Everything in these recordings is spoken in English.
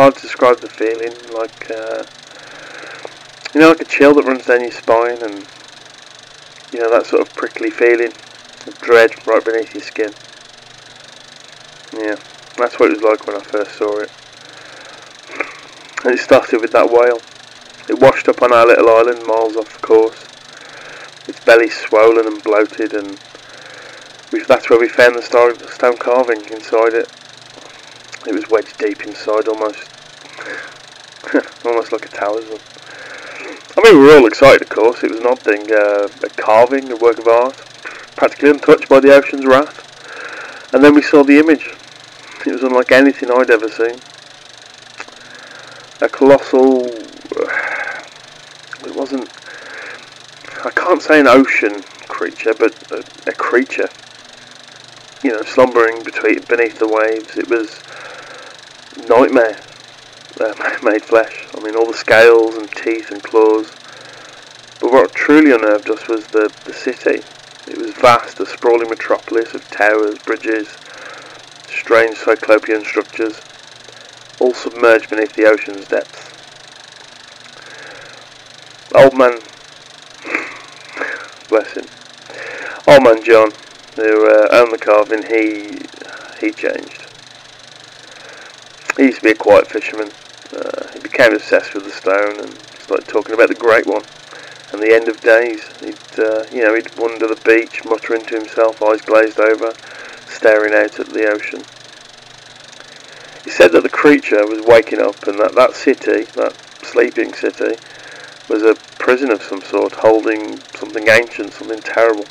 hard to describe the feeling, like, uh, you know, like a chill that runs down your spine and, you know, that sort of prickly feeling of dread right beneath your skin. Yeah, that's what it was like when I first saw it. And it started with that whale. It washed up on our little island miles off the course. Its belly swollen and bloated and that's where we found the stone carving inside it. It was wedged deep inside almost. almost like a talisman. I mean, we were all excited, of course. It was an odd thing, uh, a carving, a work of art, practically untouched by the ocean's wrath. And then we saw the image. It was unlike anything I'd ever seen. A colossal. It wasn't. I can't say an ocean creature, but a, a creature. You know, slumbering between beneath the waves. It was nightmare uh, made flesh. I mean, all the scales and teeth and claws. But what truly unnerved us was the, the city. It was vast, a sprawling metropolis of towers, bridges, strange cyclopean structures, all submerged beneath the ocean's depths. Old man, bless him, old man John, who uh, owned the carving, he he changed. He used to be a quiet fisherman. Uh, he became obsessed with the stone and started talking about the great one and the end of days. He'd, uh, you know, he'd wander the beach, muttering to himself, eyes glazed over, staring out at the ocean. He said that the creature was waking up and that that city, that sleeping city, was a prison of some sort, holding something ancient, something terrible.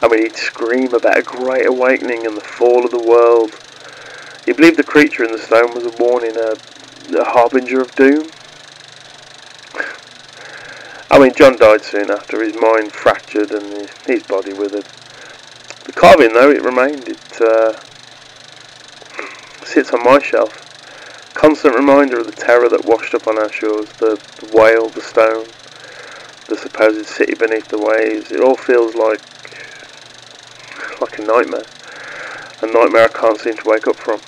I mean, he'd scream about a great awakening and the fall of the world he believed the creature in the stone was a warning, a, a harbinger of doom. I mean, John died soon after, his mind fractured and his, his body withered. The carving, though, it remained. It uh, sits on my shelf. Constant reminder of the terror that washed up on our shores, the, the whale, the stone, the supposed city beneath the waves. It all feels like like a nightmare. A nightmare I can't seem to wake up from.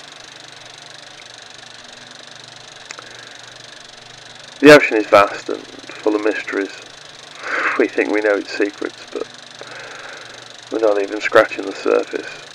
The ocean is vast and full of mysteries. We think we know its secrets, but we're not even scratching the surface.